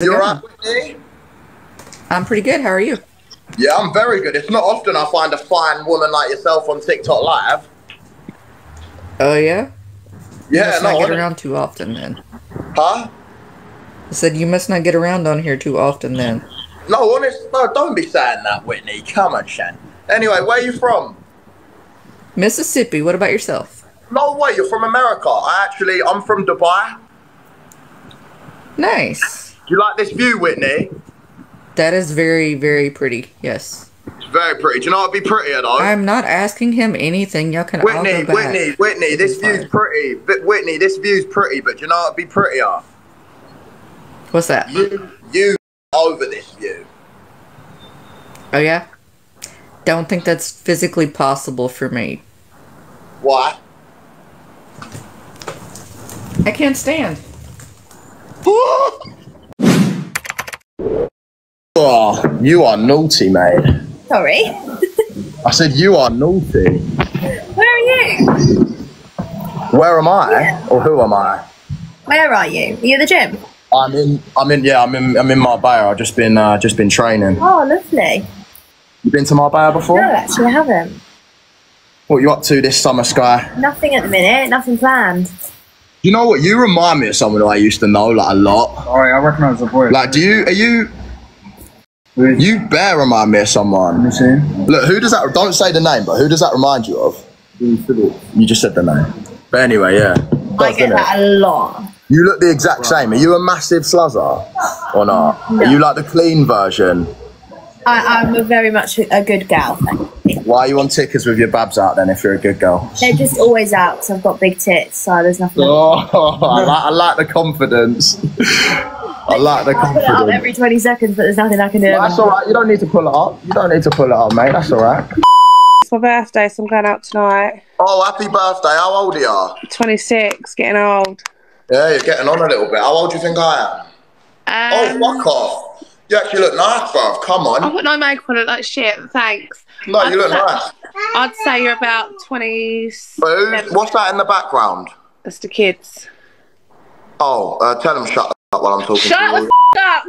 You going? alright, Whitney? I'm pretty good. How are you? Yeah, I'm very good. It's not often I find a fine woman like yourself on TikTok Live. Oh yeah. You Yeah, must no, not get around too often then. huh? I said you must not get around on here too often then. No, honest, no, don't be saying that, Whitney. Come on, Shan. Anyway, where are you from? Mississippi. What about yourself? No way, you're from America. I actually, I'm from Dubai. Nice. Do you like this view, Whitney? That is very very pretty. Yes. It's very pretty. Do you know what'd be prettier though? I'm not asking him anything. Y'all can all Whitney, go back. Whitney, Whitney, this It's fine. view's pretty. But Whitney, this view's pretty, but do you know what'd be prettier? What's that? You, you over this view. Oh yeah. Don't think that's physically possible for me. Why? I can't stand. Oh, you are naughty, mate. Sorry. I said you are naughty. Where are you? Where am I? Or who am I? Where are you? Are you at the gym? I'm in. I'm in. Yeah, I'm in. I'm in Marbella. I've just been. Uh, just been training. Oh, lovely. You been to Marbella before? No, actually, I haven't. What you up to this summer, Sky? Nothing at the minute. Nothing planned. You know what? You remind me of someone who I used to know like a lot. Alright, I recognize the voice. Like, do you? Are you? Who is You bear remind me of someone. Look, who does that? Don't say the name, but who does that remind you of? You just said the name. But anyway, yeah. I Does, get innit? that a lot. You look the exact same. Are you a massive sluzzer or not? Are you like the clean version? I, I'm a very much a good gal. thank. Why are you on tickers with your babs out then if you're a good girl? They're just always out because I've got big tits, so there's nothing. Oh, I like, I like the confidence. I like the I put it up confidence. every 20 seconds, but there's nothing I can do. That's all right. You don't need to pull it up. You don't need to pull it up, mate. That's all right. It's my birthday, so I'm going out tonight. Oh, happy birthday. How old are you? 26, getting old. Yeah, you're getting on a little bit. How old do you think I am? Um, oh, fuck off. You actually look nice, bruv. Come on. I put no makeup on, I look like shit, thanks. No, you look nice. I'd say you're about 20. What's that in the background? That's the kids. Oh, uh, tell them shut up while I'm talking Shut to the you. f- up!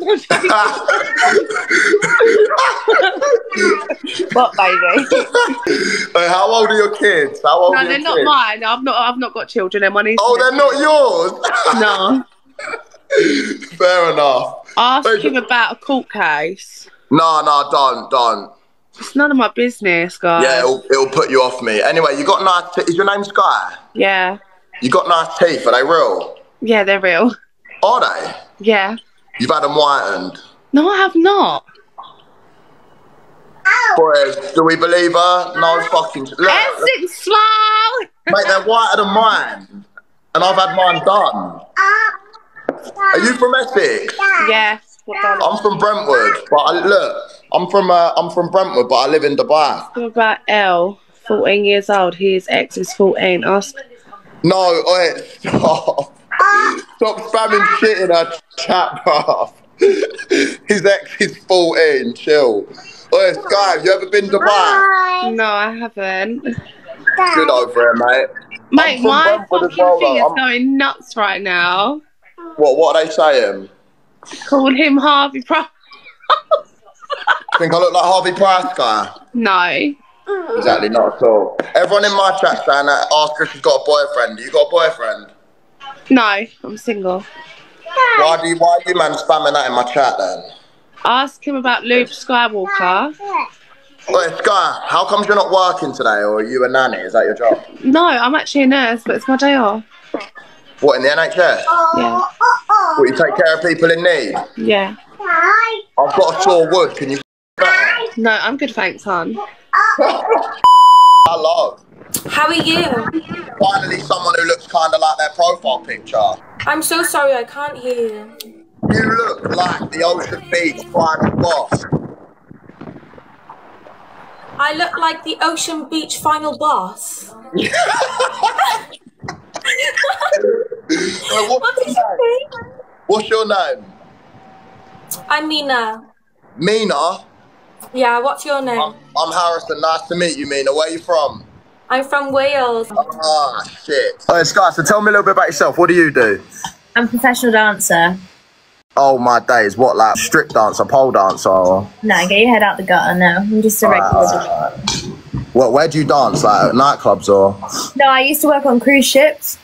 what, baby? Hey, how old are your kids? How old No, are your they're not kids? mine. I've not. I've not got children. They're my nieces. Oh, they're not yours. No. Fair enough. Ask Wait. him about a court case. No, no, don't, don't. It's none of my business, guys. Yeah, it'll, it'll put you off me. Anyway, you got nice. Te- is your name Sky? yeah. You got nice teeth. Are they real? Yeah, they're real. Are they? Yeah. You've had them whitened. No, I have not. Boys, do we believe her? No fucking. Look, look, Essex slow. mate, they're whiter than mine, and I've had mine done. Are you from Essex? Yeah. What darling? I'm from Brentwood, but I, look, I'm from uh, I'm from Brentwood, but I live in Dubai. What about L? 14 years old. His ex is 14. Ask. No, oi, stop. Stop spamming shit in our chat, bruv. His ex is 14, chill. Oi, Sky, have you ever been to Dubai? No, I haven't. Good over here, mate. Mate, my Brentford fucking well, thing is going nuts right now. What, what are they saying? Called him Harvey Price. Think I look like Harvey Price, Sky? No. Exactly, not at all. Everyone in my chat saying that ask if she's got a boyfriend. You got a boyfriend? No, I'm single. Why do you, why are you man spamming that in my chat then? Ask him about Luke Skywalker. Oi, Sky, how come you're not working today, or are you a nanny? Is that your job? No, I'm actually a nurse, but it's my day off. What, in the NHS? Yeah. What, you take care of people in need? Yeah. I've got a sore wood, can you No, I'm good, thanks, hon. Hello. How are you? Finally someone who looks kind of like their profile picture. I'm so sorry, I can't hear you. You look like the Ocean Beach final boss. I look like the Ocean Beach final boss. What's, What your name? what's your name? I'm Mina. Mina? Yeah, what's your name? I'm, I'm Harrison. Nice to meet you, Mina. Where are you from? I'm from Wales. Oh, shit. Oh, Sky, so tell me a little bit about yourself. What do you do? I'm a professional dancer. Oh my days, what like strip dancer, pole dancer? or- No, get your head out the gutter. No, I'm just a regular. Uh, what? Where do you dance? Like nightclubs or? no, I used to work on cruise ships.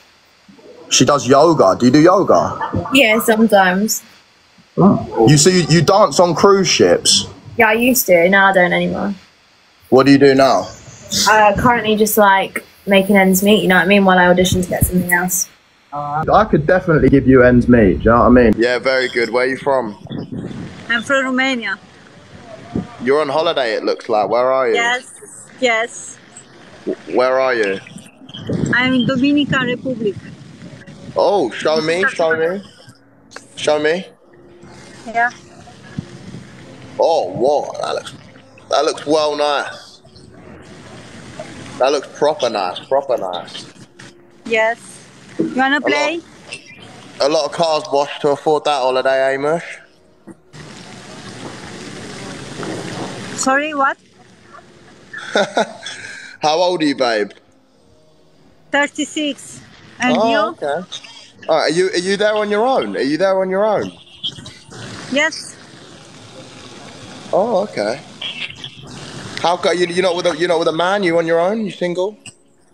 She does yoga. Do you do yoga? Yeah, sometimes. You see, you dance on cruise ships. Yeah, I used to. Now I don't anymore. What do you do now? Uh, currently just like making ends meet. You know what I mean? While I audition to get something else. I could definitely give you ends meet. Do you know what I mean? Yeah, very good. Where are you from? I'm from Romania. You're on holiday. It looks like. Where are you? Yes, yes. Where are you? I'm in Dominican Republic. Oh, show me. Show me. Show me. Yeah. Oh, what? That looks. That looks well nice. That looks proper nice. Proper nice. Yes. You wanna play? A lot of cars washed to afford that holiday, Amos. Sorry, what? How old are you, babe? 36. And oh, you? okay. All right, are you are you there on your own? Are you there on your own? Yes. Oh, okay. How come you you're not with a you're not with a man? You on your own? You single?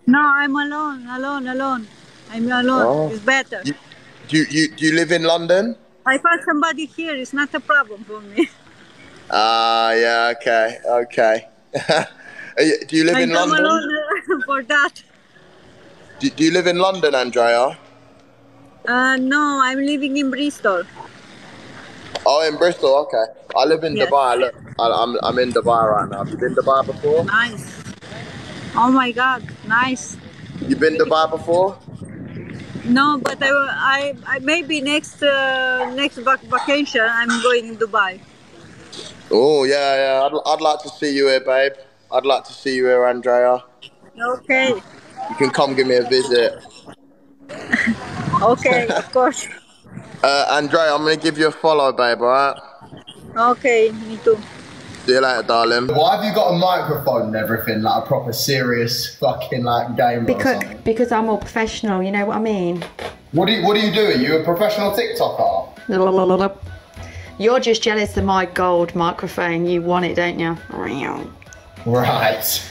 No, I'm alone, alone, alone. I'm alone. Oh. It's better. You, do you, you do you live in London? I found somebody here. It's not a problem for me. Ah, yeah. Okay, okay. Do you live I in London? alone for that. Do, do you live in London, Andrea? Uh, no, I'm living in Bristol. Oh, in Bristol. Okay. I live in Yes. Dubai. Look, I, I'm I'm in Dubai right now. Have you been Dubai before? Nice. Oh my God, nice. You been Dubai before? No, but I, I, I maybe next uh, next vacation I'm going in Dubai. Oh yeah, yeah. I'd, I'd like to see you here, babe. I'd like to see you here, Andrea. Okay, You can come give me a visit. okay, of course. Uh, Andrea, I'm gonna give you a follow, babe. Alright. Okay, me too. See you later, darling. Why have you got a microphone and everything, like a proper serious fucking like game Because because I'm all professional, you know what I mean. What do you What do you do? Are you a professional TikToker? You're just jealous of my gold microphone. You want it, don't you? Right.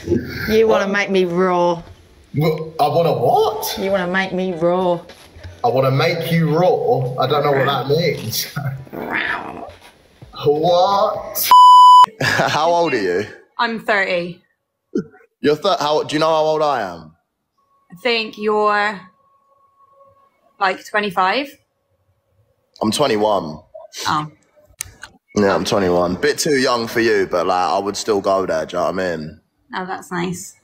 You want to make me raw. I want to what? You want to make me raw. I want to make you raw. I don't know what that means. what? how old are you? I'm 30. You're th- how? Do you know how old I am? I think you're like 25. I'm 21. Oh. Yeah, I'm 21. Bit too young for you, but like I would still go there. Do you know what I mean? Oh, that's nice.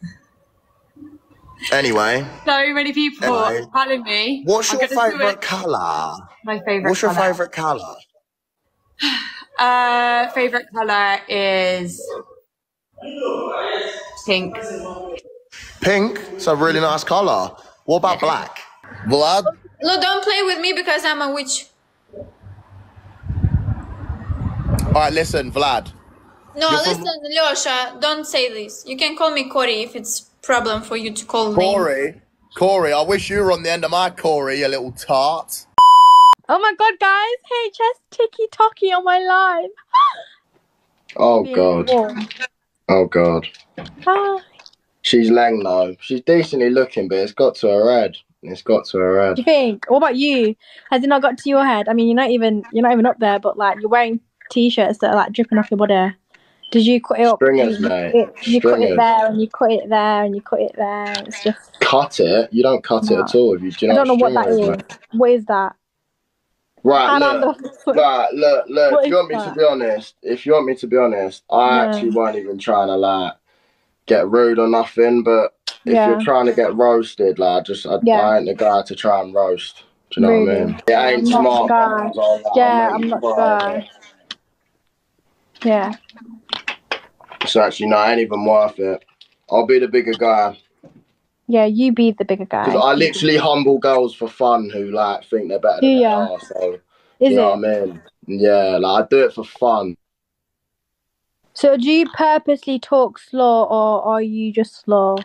Anyway, So many people Anyway. are telling me. what's I'm your favourite colour? My favorite. What's your colour. favourite colour? Uh, favorite color is pink. Pink. It's a really nice colour. What about black? Vlad. No, don't play with me because I'm a witch. All right, listen, Vlad. No, You're from- listen, Lyosha, don't say this. You can call me Cory if it's problem for you to call me. Corey. Corey, I wish you were on the end of my Corey, you little tart. Oh my god, guys! HS Tiki Toki on my live. Oh God. warm. Oh God. Ah, She's lang though. She's decently looking, but it's got to her head. It's got to her head. do you think? What about you? Has it not got to your head? I mean, you're not even you're not even up there, but like you're wearing t-shirts that are like dripping off your body. Did you cut it up? Stringers, you, mate. it- you cut it there and you cut it there and you cut it there. It's just Cut it? You don't cut it at all. If you do you I know don't know what that stringers, is. mate? What is that? Right, look. Right, look, look. What If you want me to be honest, if you want me to be honest, I Yeah. actually weren't even trying to like get rude or nothing. But if Yeah. you're trying to get roasted, like, just I, Yeah. I ain't the guy to try and roast. Do you know what I mean? It ain't I'm not the smart. guy. sometimes, like, Yeah, I'm not the guy. Yeah. So actually, no, it ain't even worth it. I'll be the bigger guy Yeah, you be the bigger guy. because I literally humble girls for fun who like think they're better than they ya? are. So Is you know it? what I mean? Yeah, like I do it for fun. So do you purposely talk slow or are you just slow?